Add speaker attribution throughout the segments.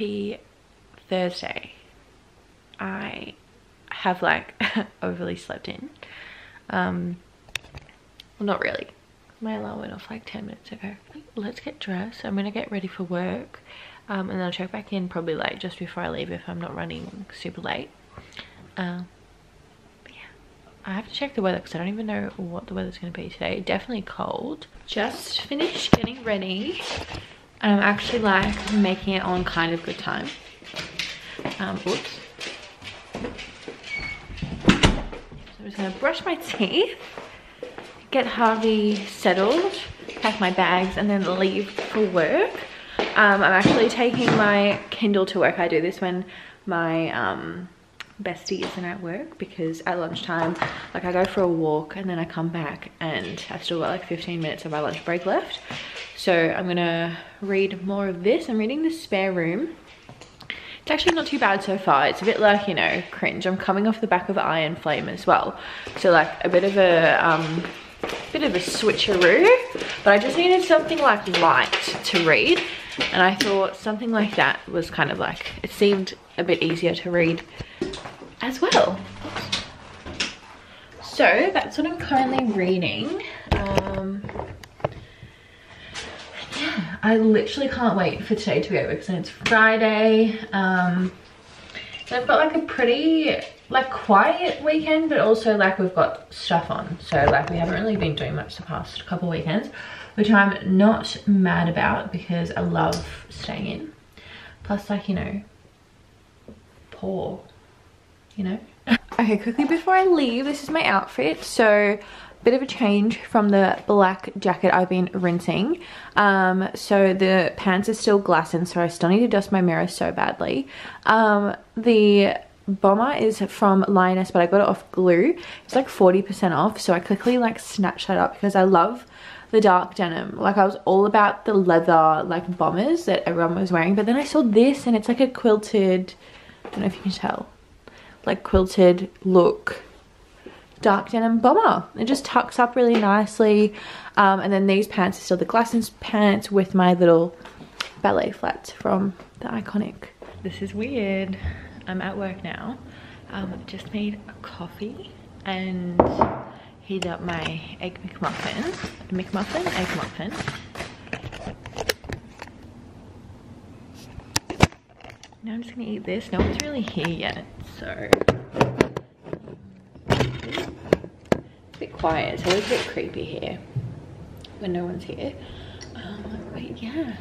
Speaker 1: happy Thursday. I have like overly slept in. Um, well, not really. My alarm went off like 10 minutes ago. Let's get dressed. I'm gonna get ready for work. Um, and then I'll check back in probably like just before I leave if I'm not running super late. Um, yeah, I have to check the weather because I don't even know what the weather's gonna be today. Definitely cold. Just finished getting ready. And I'm actually like making it on kind of good time. Um, oops. I'm just gonna brush my teeth, get Harvey settled, pack my bags, and then leave for work. Um, I'm actually taking my Kindle to work. I do this when my um, bestie isn't at work because at lunchtime, like I go for a walk and then I come back and I've still got like 15 minutes of my lunch break left. So I'm gonna read more of this. I'm reading The Spare Room it's actually not too bad so far. It's a bit like, you know, cringe. I'm coming off the back of Iron Flame as well. So like a bit of a, um, bit of a switcheroo. But I just needed something like light to read. And I thought something like that was kind of like, it seemed a bit easier to read as well. So that's what I'm currently reading. Um, yeah, I literally can't wait for today to be over because it's Friday. Um, I've got like a pretty like quiet weekend, but also like we've got stuff on. So like we haven't really been doing much the past couple weekends, which I'm not mad about because I love staying in. Plus like, you know, poor, you know? okay, quickly before I leave, this is my outfit. So bit of a change from the black jacket I've been rinsing. Um, so the pants are still Glassons, so I still need to dust my mirror so badly. Um, the bomber is from Lioness, but I got it off glue. It's like 40% off, so I quickly like snatched that up because I love the dark denim. Like I was all about the leather like bombers that everyone was wearing, but then I saw this and it's like a quilted, I don't know if you can tell, like quilted look dark denim bomber. It just tucks up really nicely. Um, and then these pants are still the Glassons pants with my little ballet flats from the Iconic. This is weird. I'm at work now. Um, just made a coffee and heat up my egg McMuffin. McMuffin? Egg muffin. Now I'm just gonna eat this. No one's really here yet, so It's a bit quiet. So it's always a bit creepy here when no one's here. Um, but yeah.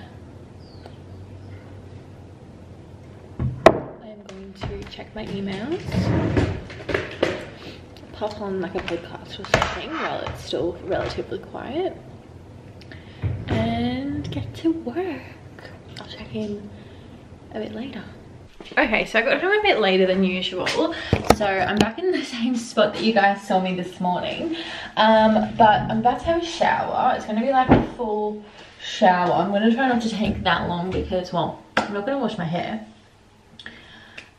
Speaker 1: I am going to check my emails. Pop on like a podcast or something while it's still relatively quiet. And get to work. I'll check in a bit later. Okay, so I got home a bit later than usual. So I'm back in the same spot that you guys saw me this morning. Um, but I'm about to have a shower. It's going to be like a full shower. I'm going to try not to take that long because, well, I'm not going to wash my hair.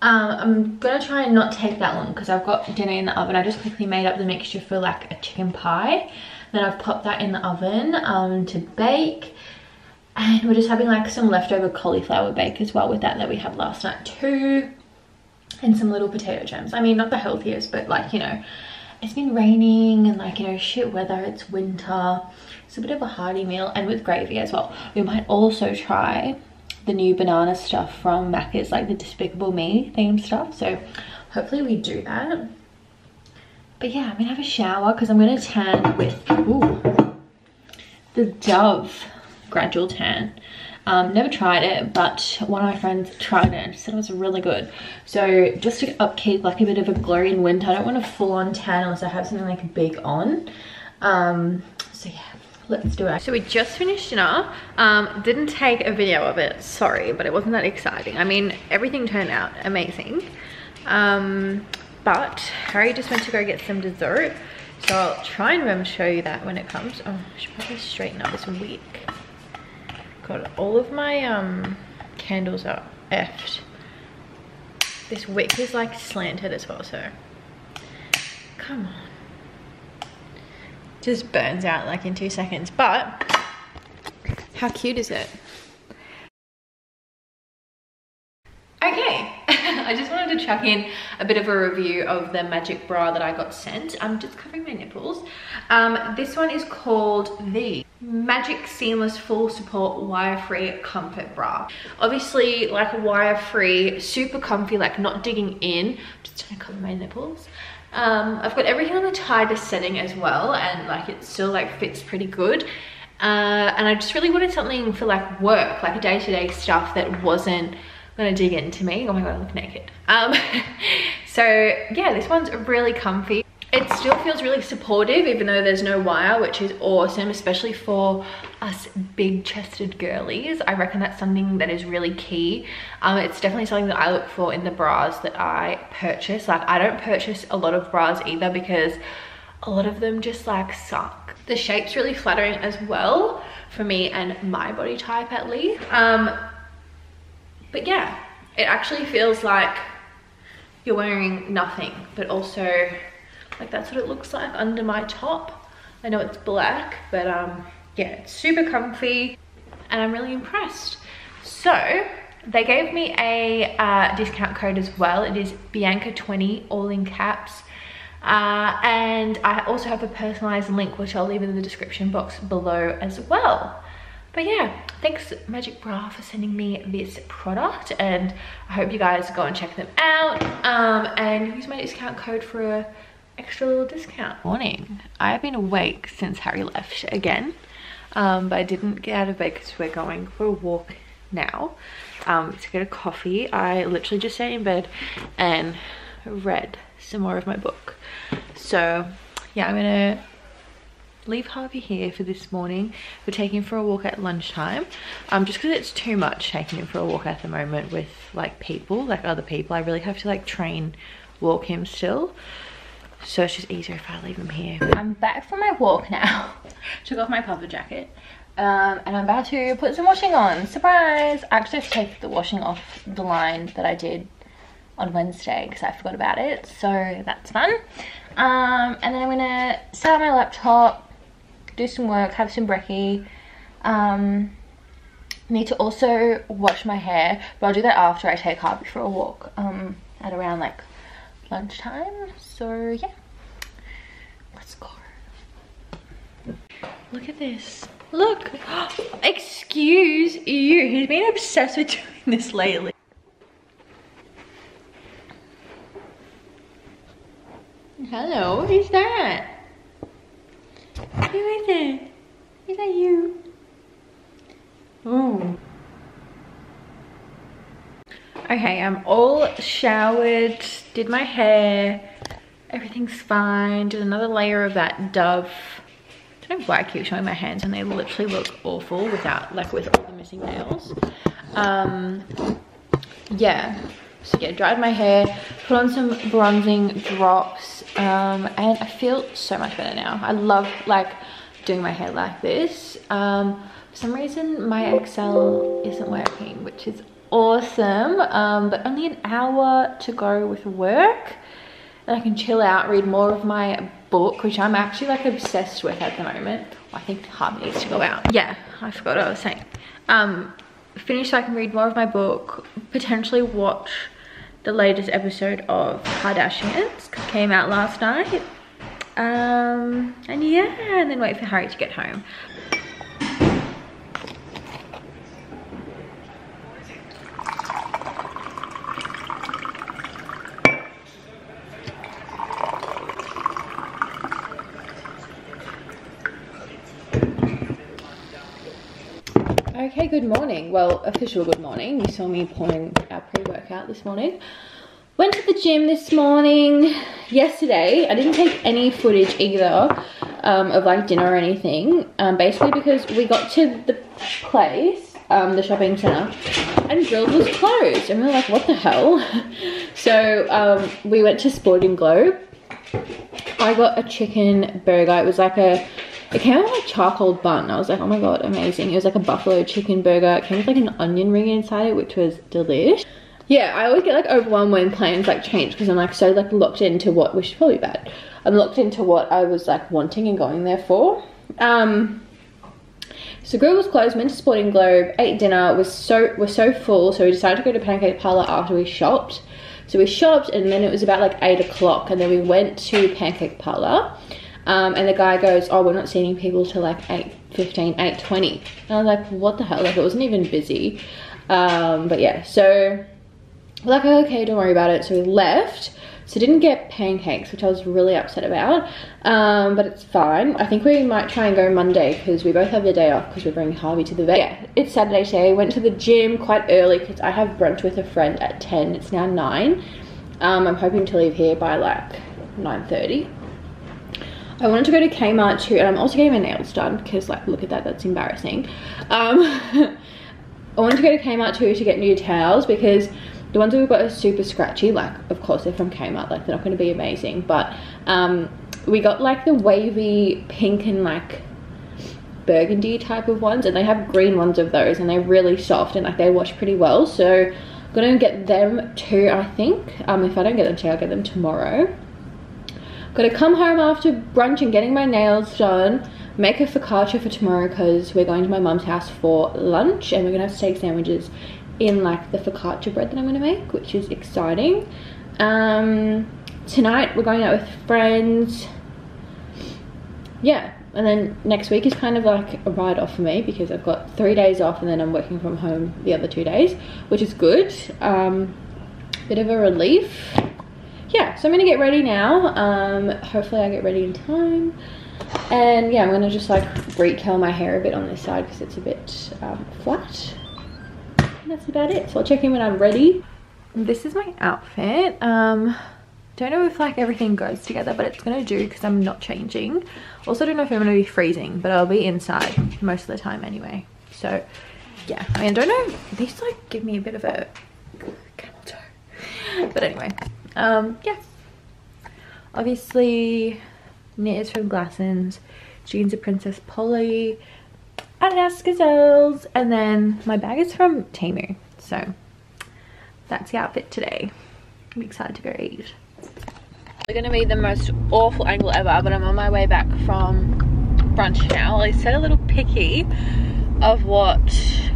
Speaker 1: Um, I'm going to try and not take that long because I've got dinner in the oven. I just quickly made up the mixture for like a chicken pie. Then I've popped that in the oven um, to bake and we're just having like some leftover cauliflower bake as well with that that we had last night too. And some little potato gems i mean not the healthiest but like you know it's been raining and like you know shit weather it's winter. It's a bit of a hearty meal and with gravy as well. We might also try the new banana stuff from Mac. Macca's like the despicable me themed stuff so hopefully we do that. But yeah i'm gonna have a shower because i'm gonna tan with ooh, the dove gradual tan. Um, never tried it but one of my friends tried it and said it was really good. So just to upkeep like a bit of a glow in winter i don't want a full-on tan unless i have something like a big on. Um, so yeah let's do it. So we just finished dinner. Um, didn't take a video of it sorry but it wasn't that exciting. I mean everything turned out amazing. Um, but harry just went to go get some dessert so I'll try and remember to show you that when it comes. Oh, I should probably straighten up this wick god all of my um candles are effed. This wick is like slanted as well so. Come on. Just burns out like in two seconds but how cute is it? Okay, I just wanted to chuck in a bit of a review of the magic bra that I got sent. I'm just covering my nipples. Um, this one is called the Magic Seamless Full Support Wire-Free Comfort Bra. Obviously, like a wire-free, super comfy, like not digging in. just trying to cover my nipples. Um, I've got everything on the tightest setting as well, and like it still like fits pretty good. Uh, and I just really wanted something for like work, like a day-to-day -day stuff that wasn't gonna dig into me. Oh my god, I look naked. Um, so yeah, this one's really comfy. It still feels really supportive even though there's no wire, which is awesome, especially for us big chested girlies. I reckon that's something that is really key. Um, it's definitely something that I look for in the bras that I purchase. Like I don't purchase a lot of bras either because a lot of them just like suck. The shape's really flattering as well for me and my body type at least. Um, but yeah, it actually feels like you're wearing nothing, but also like that's what it looks like under my top. I know it's black, but um, yeah, it's super comfy and I'm really impressed. So they gave me a uh, discount code as well. It is Bianca20, all in caps. Uh, and I also have a personalized link, which I'll leave in the description box below as well. But yeah, thanks Magic Bra for sending me this product and I hope you guys go and check them out um, and use my discount code for a extra little discount. Morning. I have been awake since Harry left again, um, but I didn't get out of bed because we're going for a walk now um, to get a coffee. I literally just sat in bed and read some more of my book. So yeah, I'm gonna leave Harvey here for this morning. We're taking him for a walk at lunchtime. Um, just because it's too much taking him for a walk at the moment with like people, like other people. I really have to like train walk him still. So it's just easier if I leave them here. I'm back from my walk now. Took off my puffer jacket. Um, and I'm about to put some washing on. Surprise! I actually have to take the washing off the line that I did on Wednesday because I forgot about it. So that's fun. Um, and then I'm gonna set up my laptop, do some work, have some brekkie. Um, need to also wash my hair, but I'll do that after I take Harvey for a walk um, at around like lunchtime. So yeah, let's go. Look at this. Look, excuse you. He's been obsessed with doing this lately. Hello, who's that? Who is it? Is that you? Ooh. Okay, I'm all showered, did my hair, everything's fine. Did another layer of that Dove. I don't know why I keep showing my hands and they literally look awful without, like with all the missing nails. Um, yeah, so yeah, dried my hair, put on some bronzing drops, um, and I feel so much better now. I love like doing my hair like this. Um, for some reason my Excel isn't working, which is awesome, um, but only an hour to go with work. And I can chill out, read more of my book, which I'm actually like obsessed with at the moment. I think Harvey needs to go out. Yeah, I forgot what I was saying. Um, finish so I can read more of my book, potentially watch the latest episode of Kardashians, because came out last night. Um, and yeah, and then wait for Harry to get home. Okay, good morning. Well, official good morning. You saw me pouring our pre-workout this morning. Went to the gym this morning. Yesterday, I didn't take any footage either um, of like dinner or anything. Um, basically because we got to the place, um, the shopping center, and Grill'd was closed. And we were like, what the hell? so um, we went to Sporting Globe. I got a chicken burger. It was like a it came with like charcoal bun. I was like, oh my god, amazing. It was like a buffalo chicken burger. It came with like an onion ring inside it, which was delish. Yeah, I always get like overwhelmed when plans like change because I'm like so like locked into what, which is probably bad. I'm locked into what I was like wanting and going there for. Um, So Grill'd was closed, went to Sporting Globe, ate dinner, was so was so full, so we decided to go to Pancake Parlour after we shopped. So we shopped and then it was about like eight o'clock and then we went to Pancake Parlour. Um, and the guy goes, oh, we're not seeing people till like 8.15, 8.20. And I was like, what the hell? Like it wasn't even busy. Um, but yeah, so like, okay, don't worry about it. So we left. So didn't get pancakes, which I was really upset about, um, but it's fine. I think we might try and go Monday because we both have the day off because we're bringing Harvey to the vet. Yeah, it's Saturday today. Went to the gym quite early because I have brunch with a friend at 10. It's now 9. Um, I'm hoping to leave here by like 9.30. I wanted to go to Kmart too, and I'm also getting my nails done because like, look at that, that's embarrassing. Um, I wanted to go to Kmart too to get new towels because the ones we've got are super scratchy like of course they're from Kmart like they're not going to be amazing but um, we got like the wavy pink and like burgundy type of ones and they have green ones of those and they're really soft and like they wash pretty well so I'm gonna get them too I think um, if I don't get them today I'll get them tomorrow gonna come home after brunch and getting my nails done make a focaccia for tomorrow because we're going to my mum's house for lunch and we're gonna have steak sandwiches in like the focaccia bread that I'm gonna make, which is exciting. Um, tonight we're going out with friends. Yeah, and then next week is kind of like a ride off for me because I've got three days off and then I'm working from home the other two days, which is good. Um, bit of a relief. Yeah, so I'm gonna get ready now. Um, hopefully I get ready in time. And yeah, I'm gonna just like recurl my hair a bit on this side because it's a bit um, flat that's about it. So I'll check in when I'm ready. This is my outfit. Um, don't know if like everything goes together, but it's gonna do because I'm not changing. Also don't know if I'm gonna be freezing, but I'll be inside most of the time anyway. So yeah, I mean, I don't know. These like give me a bit of a camel toe. But anyway, um, yeah. Obviously, knit is from Glassons, jeans of Princess Polly, Adidas Gazelles. And then my bag is from Temu. So that's the outfit today. I'm excited to go eat. It's gonna be the most awful angle ever, but I'm on my way back from brunch now. I said a little picky of what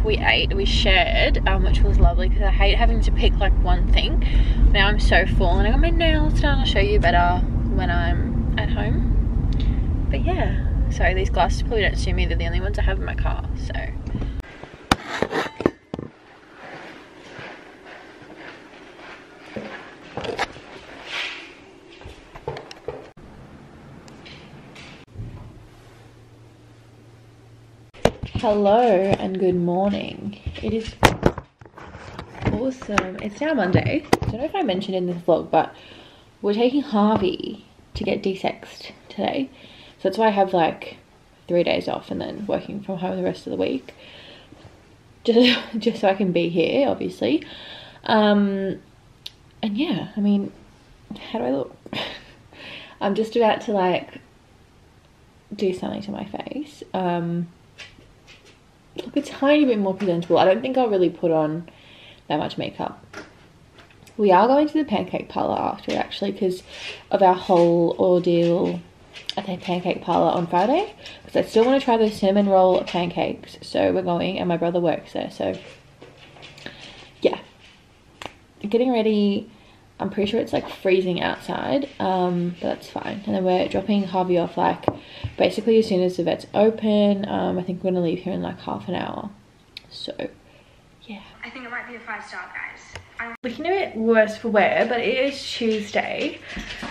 Speaker 1: we ate, we shared, um, which was lovely because I hate having to pick like one thing. Now I'm so full and I got my nails done. I'll show you better when I'm at home. But yeah, Sorry, these glasses probably don't suit me. They're the only ones I have in my car, so. Hello and good morning. It is awesome. It's now Monday. I don't know if I mentioned in this vlog, but we're taking Harvey to get desexed today. So that's why I have like three days off and then working from home the rest of the week. Just, just so I can be here, obviously. Um, and yeah, I mean, how do I look? I'm just about to like do something to my face. Um, look a tiny bit more presentable. I don't think I'll really put on that much makeup. We are going to the pancake parlor after actually because of our whole ordeal at the pancake parlor on Friday because I still want to try the cinnamon roll pancakes. So we're going and my brother works there. So yeah, getting ready. I'm pretty sure it's like freezing outside, um, but that's fine. And then we're dropping Harvey off like basically as soon as the vet's open. Um, I think we're gonna leave here in like half an hour. So yeah.
Speaker 2: I think it might be a five star, guys.
Speaker 1: I'm looking a bit worse for wear, but it is Tuesday.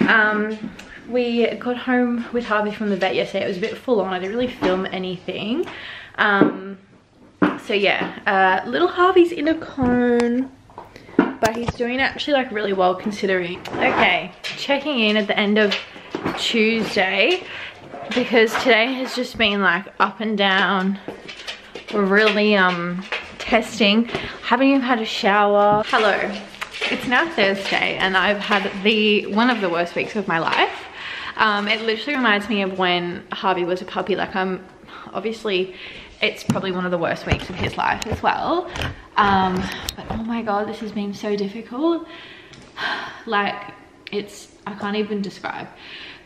Speaker 1: Um, we got home with Harvey from the vet yesterday. It was a bit full on. I didn't really film anything. Um, so yeah, uh, little Harvey's in a cone, but he's doing actually like really well considering. Okay, checking in at the end of Tuesday because today has just been like up and down. We're really um testing. Haven't even had a shower. Hello. It's now Thursday and I've had the one of the worst weeks of my life. Um, it literally reminds me of when Harvey was a puppy. Like I'm, obviously it's probably one of the worst weeks of his life as well. Um, but oh my God, this has been so difficult. like it's, I can't even describe.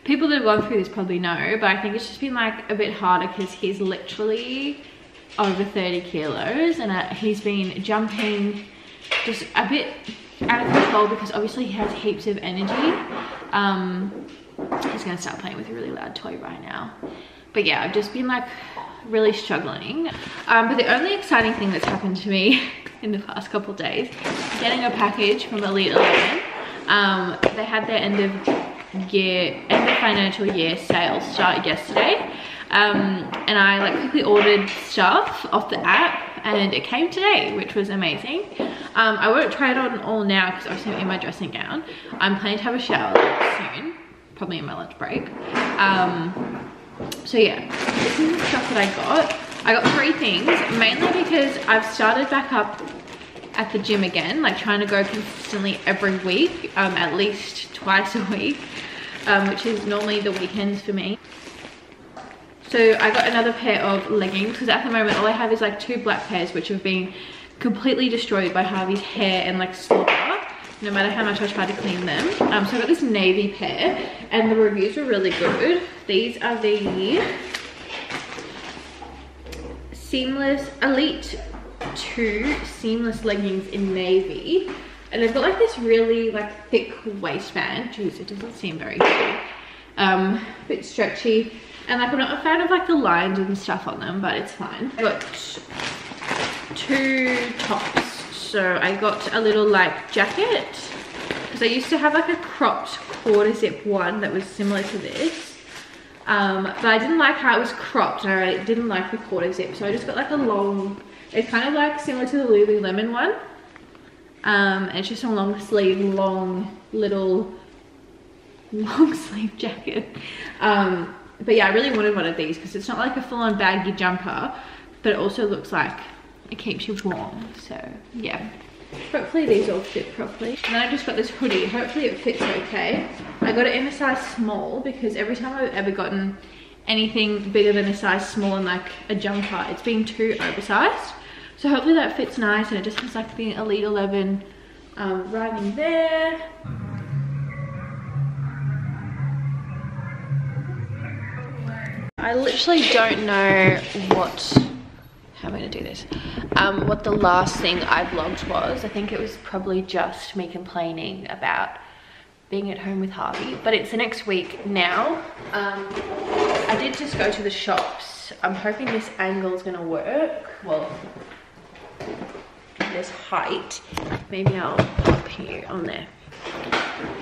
Speaker 1: People that have gone through this probably know, but I think it's just been like a bit harder because he's literally over 30 kilos and uh, he's been jumping just a bit out of control because obviously he has heaps of energy. Um, he's gonna start playing with a really loud toy right now. But yeah, I've just been like really struggling. Um, but the only exciting thing that's happened to me in the past couple days, getting a package from Elite 11. Um, they had their end of year, end of financial year sales start yesterday. Um, and I like quickly ordered stuff off the app and it came today, which was amazing. Um, I won't try it on all now because obviously I'm in my dressing gown. I'm planning to have a shower soon, probably in my lunch break. Um, so yeah, this is the stuff that I got. I got three things, mainly because I've started back up at the gym again, like trying to go consistently every week, um, at least twice a week, um, which is normally the weekends for me. So I got another pair of leggings because at the moment all I have is like two black pairs which have been completely destroyed by Harvey's hair and like no matter how much I try to clean them. Um, so I got this navy pair and the reviews were really good. These are the Seamless Elite 2 Seamless Leggings in Navy. And they've got like this really like thick waistband. Jeez, it doesn't seem very good. Um, a bit stretchy and like I'm not a fan of like the lines and stuff on them, but it's fine. I got two tops. So I got a little like jacket because I used to have like a cropped quarter zip one that was similar to this. Um, but I didn't like how it was cropped and I didn't like the quarter zip. So I just got like a long, it's kind of like similar to the Lululemon one. Um, and it's just a long sleeve, long little long sleeve jacket. Um, but yeah, I really wanted one of these because it's not like a full-on baggy jumper, but it also looks like it keeps you warm. So yeah, hopefully these all fit properly. And then I just got this hoodie. Hopefully it fits okay. I got it in a size small because every time I've ever gotten anything bigger than a size small in like a jumper, it's been too oversized. So hopefully that fits nice and it just has like the Elite 11 um, writing there. I literally don't know what how am I gonna do this? Um, what the last thing I vlogged was I think it was probably just me complaining about being at home with Harvey but it's the next week now. Um, I did just go to the shops. I'm hoping this angle is gonna work. Well this height. Maybe I'll pop here on there.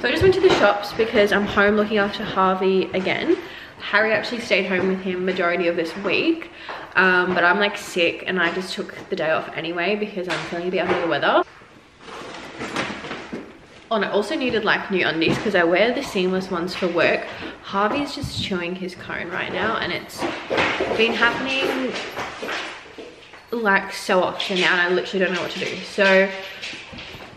Speaker 1: So I just went to the shops because I'm home looking after Harvey again. Harry actually stayed home with him majority of this week. Um, but I'm like sick and I just took the day off anyway because I'm feeling a bit under the weather. Oh, and I also needed like new undies because I wear the seamless ones for work. Harvey's just chewing his cone right now and it's been happening like so often now and I literally don't know what to do. So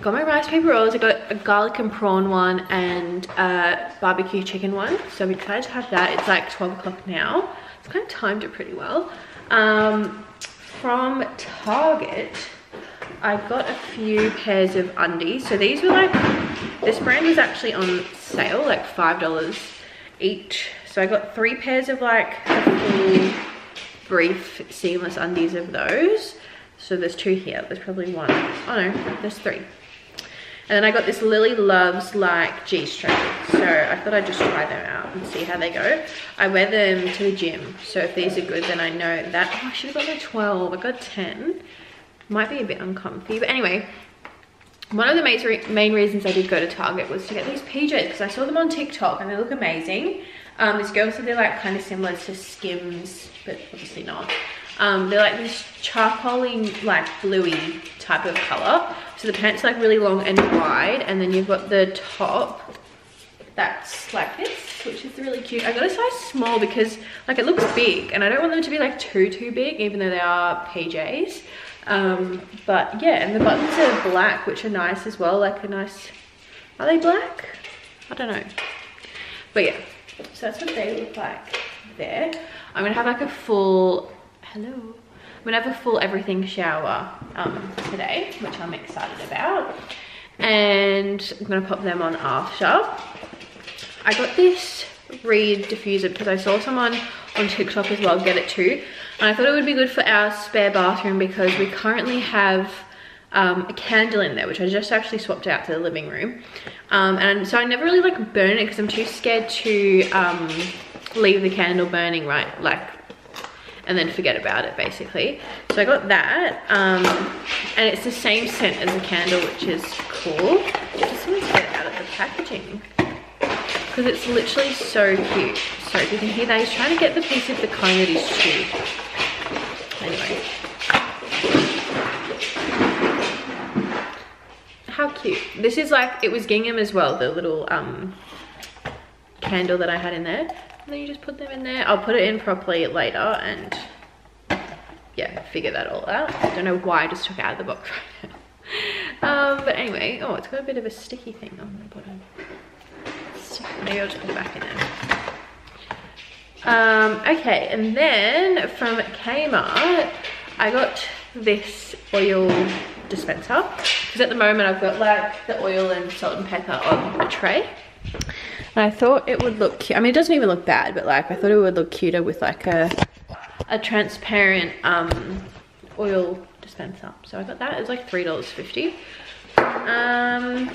Speaker 1: got my rice paper rolls. I got a garlic and prawn one and a barbecue chicken one. So I'm excited to have that. It's like 12 o'clock now. It's kind of timed it pretty well. Um, from Target, I got a few pairs of undies. So these were like, this brand is actually on sale, like $5 each. So I got three pairs of like full brief seamless undies of those. So there's two here. There's probably one. Oh no, there's three. And then I got this Lily Loves like G-string. So I thought I'd just try them out and see how they go. I wear them to the gym. So if these are good, then I know that. Oh, I should have got my 12. I got 10. Might be a bit uncomfy. But anyway, one of the main, reasons I did go to Target was to get these PJs because I saw them on TikTok and they look amazing. Um, this girl said they're like kind of similar to Skims, but obviously not. Um, they're like this charcoaly, like bluey type of color. So the pants like really long and wide, and then you've got the top that's like this, which is really cute. I got a size small because like it looks big, and I don't want them to be like too, too big, even though they are PJs. Um, but yeah, and the buttons are black, which are nice as well, like a nice, are they black? I don't know. But yeah, so that's what they look like there. I'm gonna have like a full hello i'm gonna have a full everything shower um, today which i'm excited about and i'm gonna pop them on after i got this reed diffuser because i saw someone on tiktok as well get it too And I thought it would be good for our spare bathroom because we currently have um, a candle in there, which I just actually swapped out to the living room. Um, and so I never really like burn it because I'm too scared to um, leave the candle burning, right? Like, and then forget about it basically. So I got that. Um, and it's the same scent as the candle, which is cool. Just want to get it out of the packaging because it's literally so cute. So you can hear that, he's trying to get the piece of the cone that he's chewed. Anyway. How cute. This is like, it was gingham as well, the little um, candle that I had in there. And then you just put them in there. I'll put it in properly later and yeah, figure that all out. I don't know why I just took out of the box right now. Um, but anyway, oh, it's got a bit of a sticky thing on the bottom. Maybe I'll just put it back in there. Um, okay, and then from Kmart, I got this oil dispenser because at the moment I've got like the oil and salt and pepper on a tray. And I thought it would look cute. I mean, it doesn't even look bad, but like I thought it would look cuter with like a, a transparent um, oil dispenser. So I got that. It was like $3.50. Um,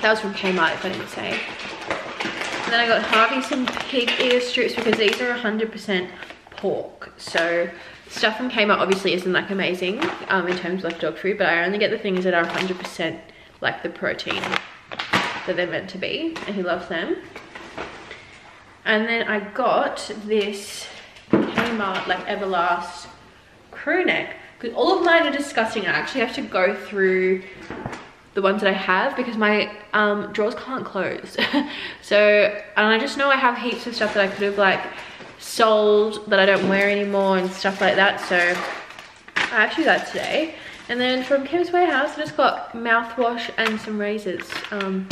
Speaker 1: that was from Kmart, if I didn't say. And then I got Harvey some pig ear strips because these are 100% pork. So stuff from Kmart obviously isn't like amazing um, in terms of like dog food, but I only get the things that are 100% like the protein that they're meant to be. And he loves them. And then I got this Kmart like Everlast crew neck because all of mine are disgusting. I actually have to go through the ones that I have because my um, drawers can't close. so, and I just know I have heaps of stuff that I could have like sold that I don't wear anymore and stuff like that. So I actually got today. And then from Chemist Warehouse, I just got mouthwash and some razors um,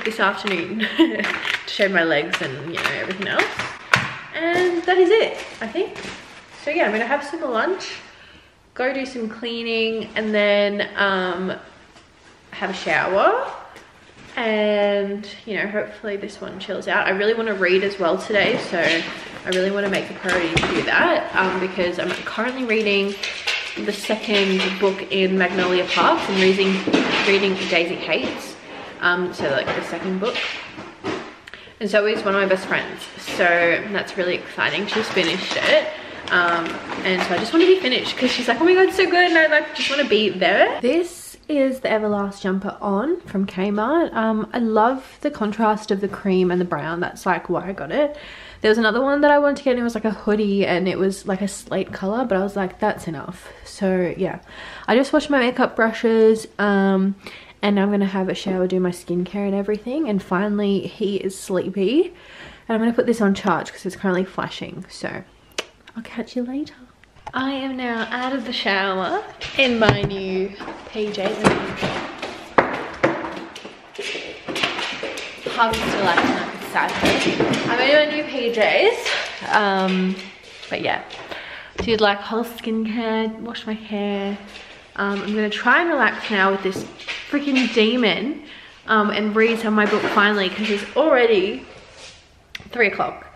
Speaker 1: this afternoon to show my legs and you know everything else. And that is it, I think. So yeah, I'm gonna have some lunch, go do some cleaning, and then um, have a shower and you know hopefully this one chills out i really want to read as well today so i really want to make a priority to do that um, because i'm currently reading the second book in magnolia park i'm reading reading Daisy Haites um, so like the second book and Zoe's one of my best friends so that's really exciting she's finished it um, and so I just want to be finished because she's like oh my god so good and I like just want to be there this is the Everlast jumper on from Kmart. Um, I love the contrast of the cream and the brown. That's like why I got it. There was another one that I wanted to get and it was like a hoodie and it was like a slate color, but I was like, that's enough. So yeah, I just washed my makeup brushes um, and I'm gonna have a shower, do my skincare and everything. And finally he is sleepy and I'm gonna put this on charge because it's currently flashing. So I'll catch you later. I am now out of the shower in my new PJs. I'm in my new PJs. Um, but yeah, did like whole skincare, wash my hair. Um, I'm gonna try and relax now with this freaking demon um, and read some of my book finally because it's already three o'clock.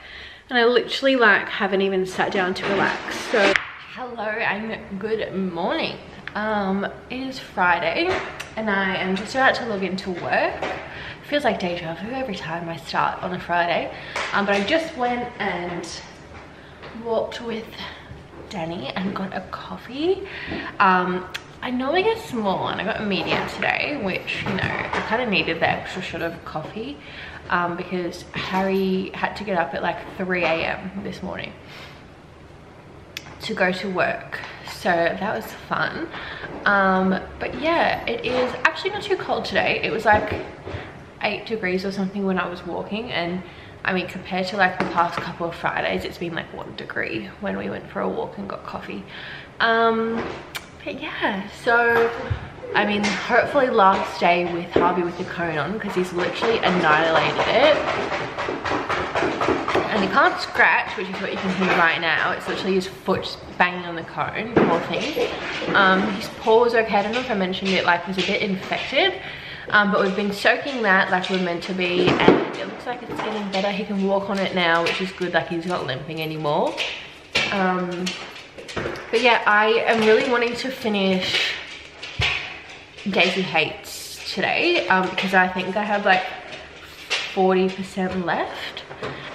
Speaker 1: And I literally like haven't even sat down to relax. So. Hello and good morning. Um it is friday and i am just about to log into work. It feels like deja vu every time i start on a friday. Um but i just went and walked with danny and got a coffee. Um I normally get small and I got a medium today, which, you know, I kind of needed the extra shot of coffee um, because Harry had to get up at like 3 a.m. this morning to go to work. So that was fun. Um, but yeah it is actually not too cold today. It was like eight degrees or something when I was walking and I mean compared to like the past couple of Fridays it's been like one degree when we went for a walk and got coffee. Um, but yeah so I mean hopefully last day with Harvey with the cone on because he's literally annihilated it and he can't scratch, which is what you can hear right now. It's literally his foot banging on the cone, poor thing. Um, his paw was okay. I don't know if I mentioned it, like, was a bit infected. Um, but we've been soaking that like we're meant to be and it looks like it's getting better. He can walk on it now, which is good. Like, he's not limping anymore. Um, but yeah, I am really wanting to finish Daisy Haites today um, because I think I have like 40% left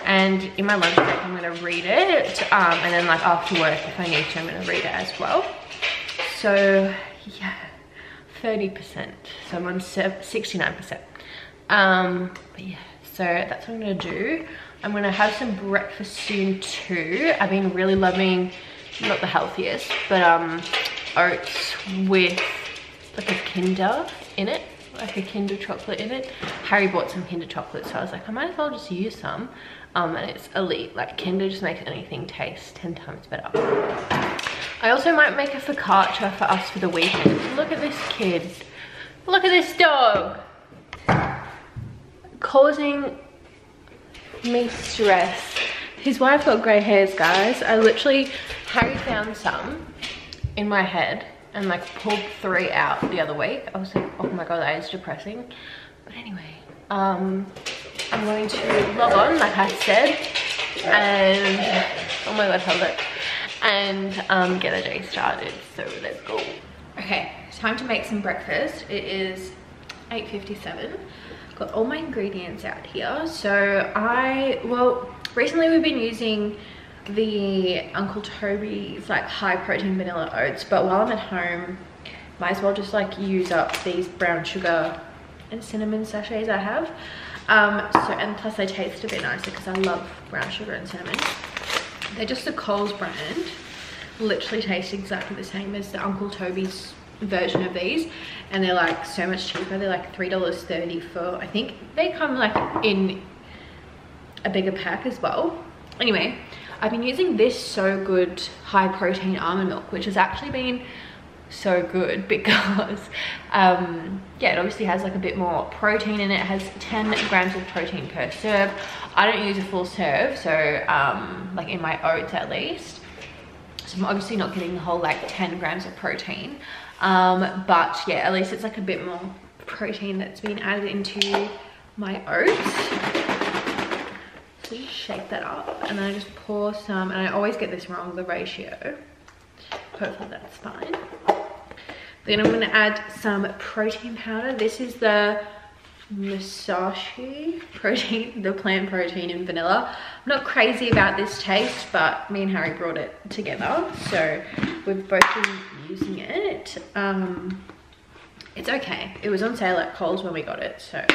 Speaker 1: and in my lunch break I'm gonna read it um, and then like after work if I need to I'm gonna read it as well. So yeah, 30%. So I'm on 69%. Um, but yeah, so that's what I'm gonna do. I'm gonna have some breakfast soon too. I've been really loving, not the healthiest, but um, oats with like a Kinder in it, like a Kinder chocolate in it. Harry bought some Kinder chocolate, so I was like, I might as well just use some. Um, and it's elite, like Kinder just makes anything taste 10 times better. I also might make a focaccia for us for the weekend. Look at this kid. Look at this dog. Causing me stress. His wife got grey hairs, guys. I literally, Harry found some in my head and like pulled three out the other week. I was like, oh my god, that is depressing. But anyway, um, I'm going to log on, like I said, and oh my god, hold it, and um, get a day started. So let's go. Okay, time to make some breakfast. It is 8.57 got all my ingredients out here so i well recently we've been using the uncle toby's like high protein vanilla oats but while i'm at home might as well just like use up these brown sugar and cinnamon sachets i have. Um so and plus they taste a bit nicer because i love brown sugar and cinnamon. They're just the coles brand. Literally taste exactly the same as the uncle toby's version of these and they're like so much cheaper. They're like three dollars 30 for i think they come like in a bigger pack as well. Anyway i've been using this so good high protein almond milk which has actually been so good because um yeah it obviously has like a bit more protein in it. it has 10 grams of protein per serve i don't use a full serve so um like in my oats at least so i'm obviously not getting the whole like 10 grams of protein um, but yeah, at least it's like a bit more protein that's been added into my oats. Just shake that up and then I just pour some, and I always get this wrong, the ratio. Hopefully that's fine. Then I'm gonna add some protein powder. This is the Musashi protein, the plant protein in vanilla. I'm not crazy about this taste, but me and Harry brought it together. So we've both been using it. Um, it's okay. It was on sale at Coles when we got it. So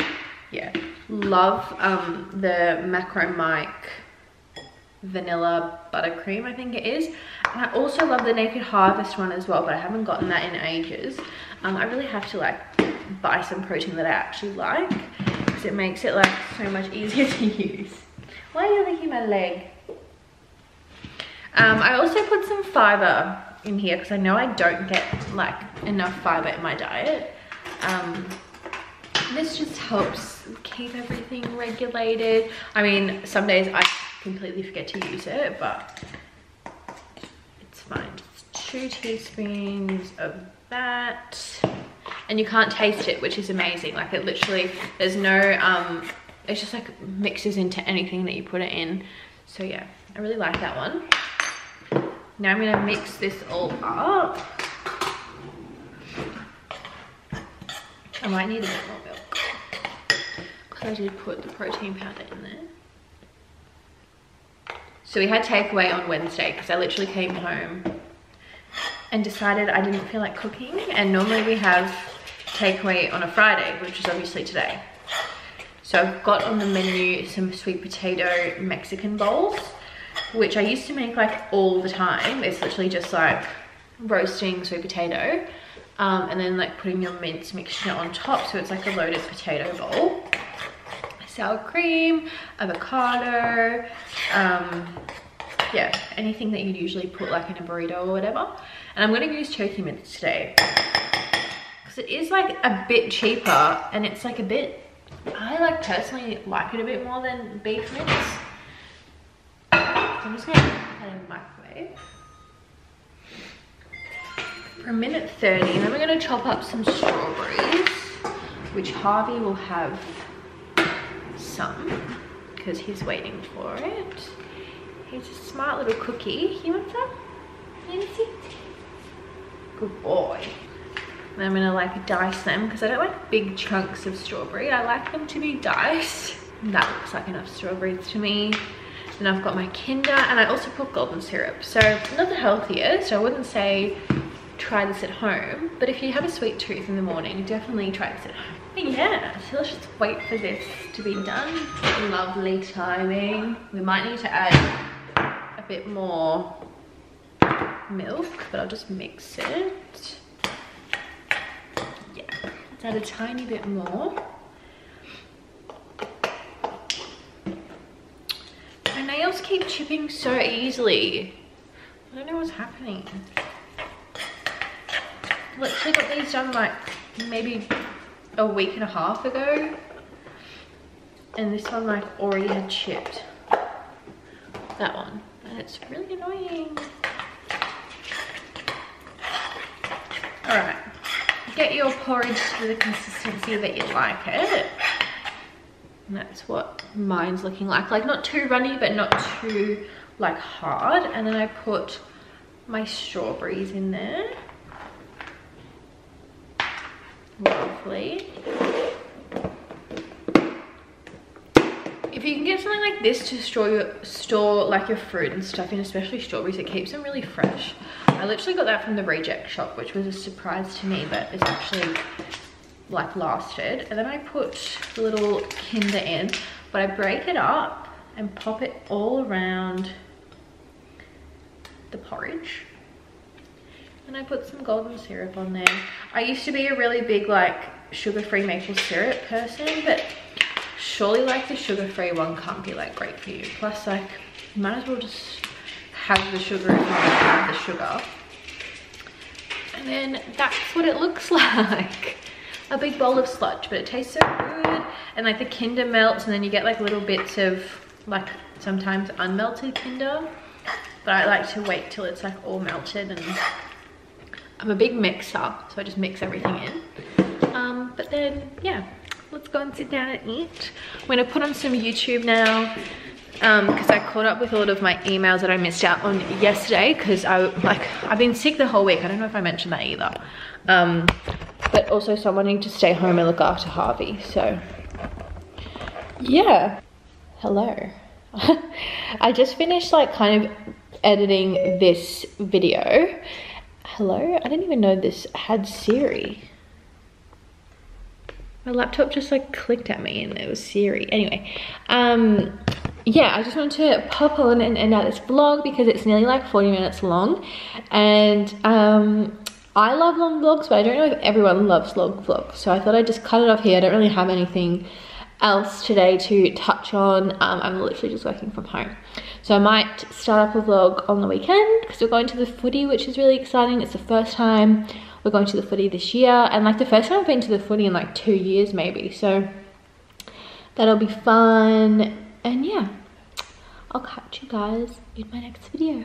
Speaker 1: yeah, love um, the Macro Mike vanilla buttercream I think it is. And I also love the Naked Harvest one as well but I haven't gotten that in ages. Um, I really have to like buy some protein that I actually like because it makes it like so much easier to use. Why are you licking my leg? Um, I also put some fiber in here because I know I don't get like enough fiber in my diet. Um, this just helps keep everything regulated. I mean, some days I completely forget to use it, but it's fine. Two teaspoons of that. And you can't taste it, which is amazing. Like it literally, there's no, um, it's just like mixes into anything that you put it in. So yeah, I really like that one. Now I'm gonna mix this all up. I might need a bit more I did put the protein powder in there. So we had takeaway on Wednesday because I literally came home and decided I didn't feel like cooking and normally we have takeaway on a Friday, which is obviously today. So I've got on the menu some sweet potato Mexican bowls which I used to make like all the time. It's literally just like roasting sweet potato um, and then like putting your mince mixture on top. So it's like a loaded potato bowl. Sour cream, avocado, um, yeah, anything that you'd usually put like in a burrito or whatever. And I'm gonna use turkey mince today. Cause it is like a bit cheaper and it's like a bit, I like personally like it a bit more than beef mince. I'm just gonna put in the microwave for a minute 30 and then we're gonna chop up some strawberries which Harvey will have some because he's waiting for it. He's a smart little cookie. You want some? Nancy? Good boy. And I'm gonna like dice them because I don't like big chunks of strawberry. I like them to be diced. And That looks like enough strawberries to me. Then I've got my Kinder and I also put golden syrup. So not the healthiest. I wouldn't say try this at home. But if you have a sweet tooth in the morning, definitely try this at home. But yeah, so let's just wait for this to be done. Lovely timing. We might need to add a bit more milk, but I'll just mix it. Yeah, let's add a tiny bit more. My nails keep chipping so easily. I don't know what's happening. Literally got these done like maybe a week and a half ago. And this one like already had chipped. That one. And it's really annoying. Alright. Get your porridge to the consistency that you like it. And that's what mine's looking like. Like not too runny, but not too like hard. And then I put my strawberries in there. Lovely. If you can get something like this to store your store like your fruit and stuff in, especially strawberries, it keeps them really fresh. I literally got that from the reject shop, which was a surprise to me, but it's actually like lasted. And then I put the little Kinder in, but I break it up and pop it all around the porridge. And I put some golden syrup on there. I used to be a really big like sugar-free maple syrup person, but surely like the sugar-free one can't be like great for you. Plus like, you might as well just have the sugar if you have the sugar. And then that's what it looks like. A big bowl of sludge, but it tastes so good. And like the Kinder melts and then you get like little bits of like sometimes unmelted Kinder. But I like to wait till it's like all melted and I'm a big mixer, so I just mix everything in. Um, but then, yeah, let's go and sit down and eat. I'm gonna put on some YouTube now because um, I caught up with a lot of my emails that I missed out on yesterday because I like I've been sick the whole week. I don't know if I mentioned that either. Um, but also someone need to stay home and look after Harvey. So yeah, hello. I just finished like kind of editing this video Hello? I didn't even know this had Siri. My laptop just like clicked at me and it was Siri. Anyway, um, yeah, I just wanted to pop on and end out this vlog because it's nearly like 40 minutes long. And um, I love long vlogs, but I don't know if everyone loves long vlogs. So I thought I'd just cut it off here. I don't really have anything else today to touch on. Um, I'm literally just working from home. So I might start up a vlog on the weekend because we're going to the footy, which is really exciting. It's the first time we're going to the footy this year and like the first time I've been to the footy in like two years maybe. So that'll be fun. And yeah, I'll catch you guys in my next video.